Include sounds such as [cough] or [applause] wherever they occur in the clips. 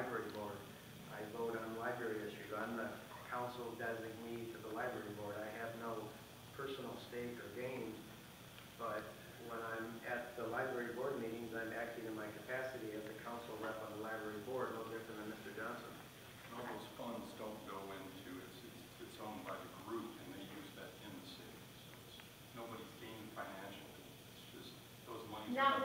library board. I vote on library issues. I'm the council designee to the library board. I have no personal stake or gain, but when I'm at the library board meetings, I'm acting in my capacity as the council rep on the library board, no different than Mr. Johnson. All those funds don't go into, it's, it's, it's owned by the group and they use that in the city. So it's, nobody's gaining financially. It's just those money. Not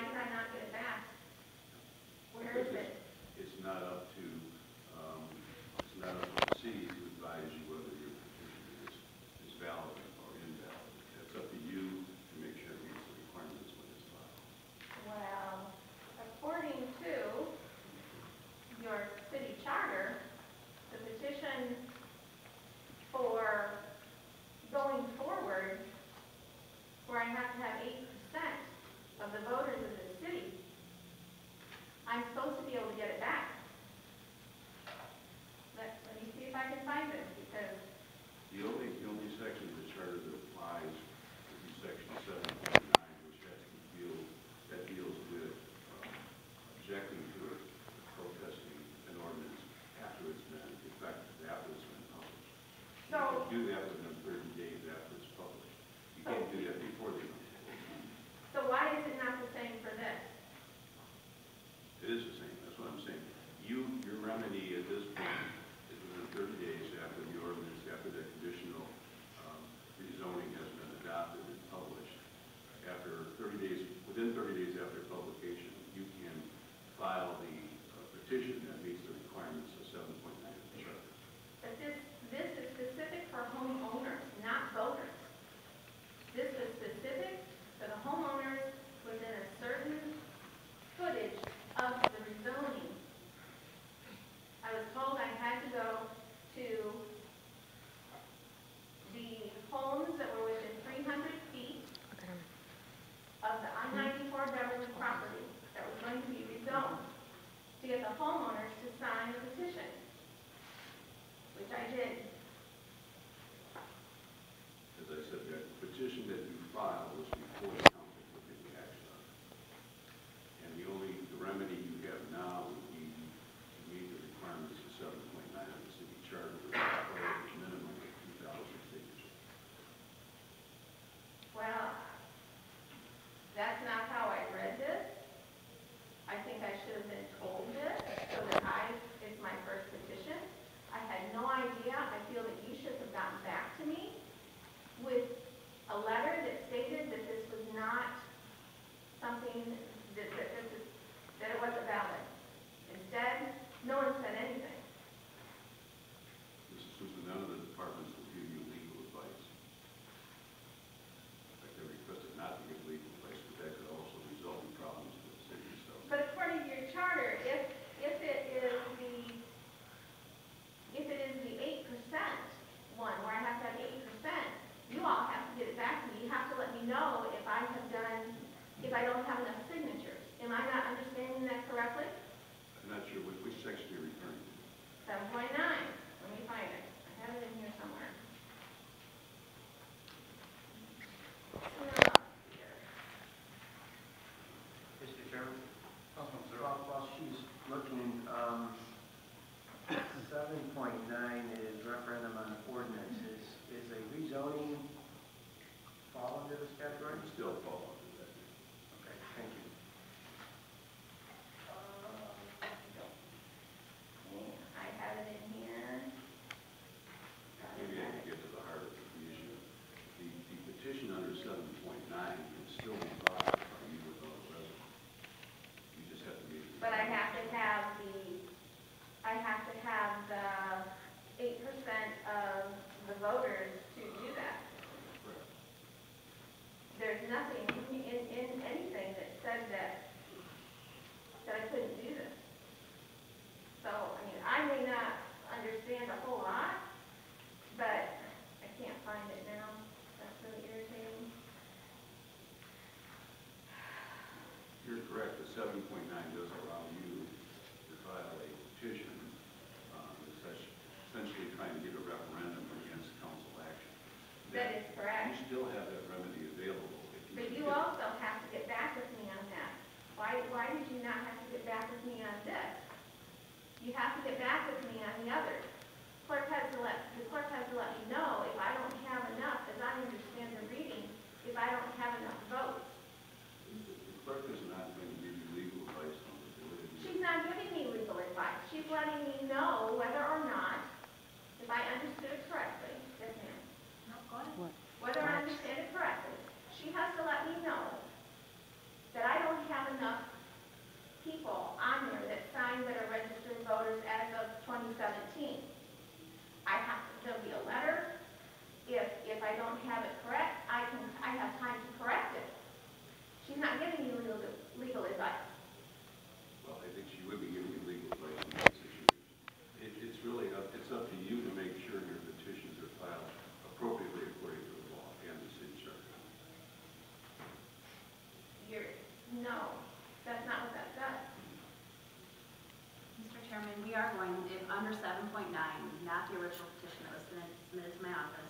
why did I not get it back? Where is it? It's not up to do have that Resolution um, 7.9 is referendum on ordinances. Is a rezoning fall under this category? under 7.9, not the original petition that was submitted to my office,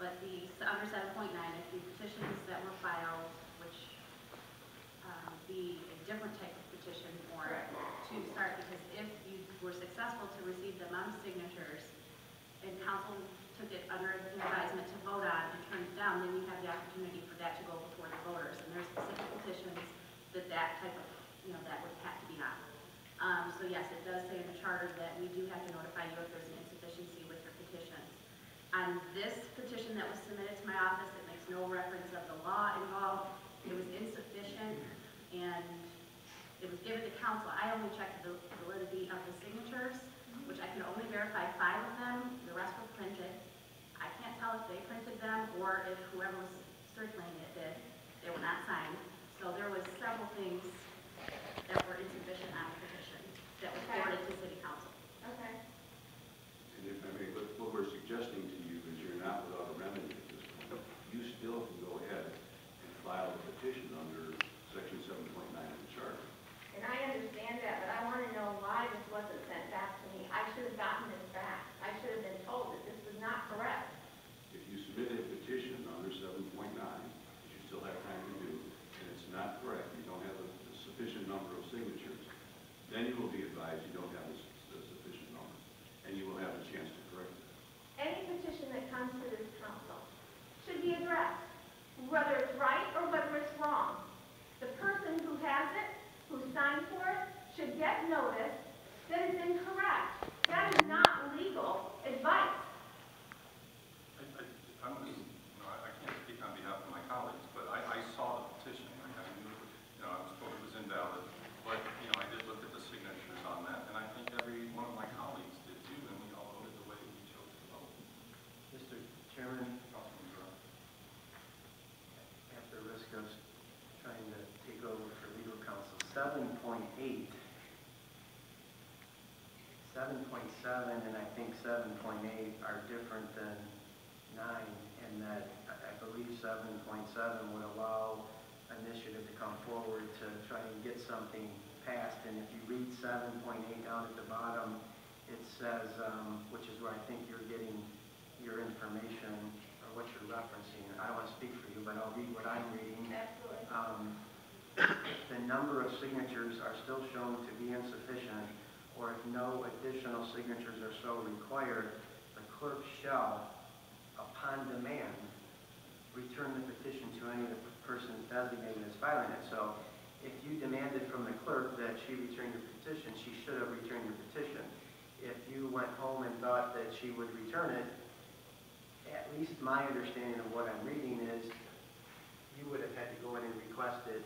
but the under 7.9 is the petitions that were filed, which um, be a different type of petition warrant to start, because if you were successful to receive the amount of signatures and council took it under advisement to vote on and turned it down, then you have the opportunity for that to go before the voters. And there's specific petitions that that so yes, it does say in the charter that we do have to notify you if there's an insufficiency with your petitions. On this petition that was submitted to my office, it makes no reference of the law involved. It was insufficient, and it was given to council. I only checked the validity of the signatures, which I could only verify five of them. The rest were printed. I can't tell if they printed them or if whoever was circulating it Get notice that is incorrect. That is not legal advice. I, can't speak on behalf of my colleagues, but I, saw the petition. I, I knew, you know, I was told it was invalid, but, you know, I did look at the signatures on that, and I think every one of my colleagues did too, and we all voted the way we chose to vote. Mr. Chairman, at the risk of trying to take over for legal counsel, 7.8 7.7 and I think 7.8 are different than 9 in that I believe 7.7 would allow initiative to come forward to try and get something passed. And if you read 7.8 down at the bottom, it says, um, which is where I think you're getting your information or what you're referencing. I don't want to speak for you, but I'll read what I'm reading. Absolutely. Um, [coughs] the number of signatures are still shown to be insufficient or if no additional signatures are so required, the clerk shall, upon demand, return the petition to any of the persons designated as filing it. So if you demanded from the clerk that she return your petition, she should have returned your petition. If you went home and thought that she would return it, at least my understanding of what I'm reading is you would have had to go in and request it.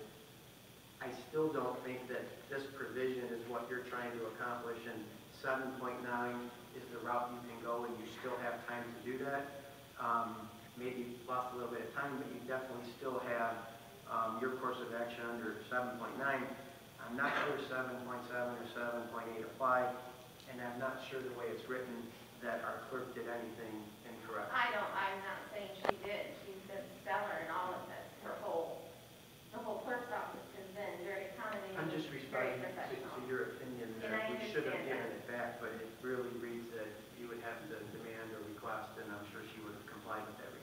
I still don't think that this provision is what you're trying to accomplish, and seven point nine is the route you can go, and you still have time to do that. Um, maybe lost a little bit of time, but you definitely still have, um, your course of action under seven point nine. I'm not sure seven point seven or seven point eight apply, and I'm not sure the way it's written that our clerk did anything incorrect. I don't, I'm not saying she did, she's been stellar in all of mean, to, to your opinion, that we should have given it back, but it really reads that you would have the demand or request, and I'm sure she would have complied with that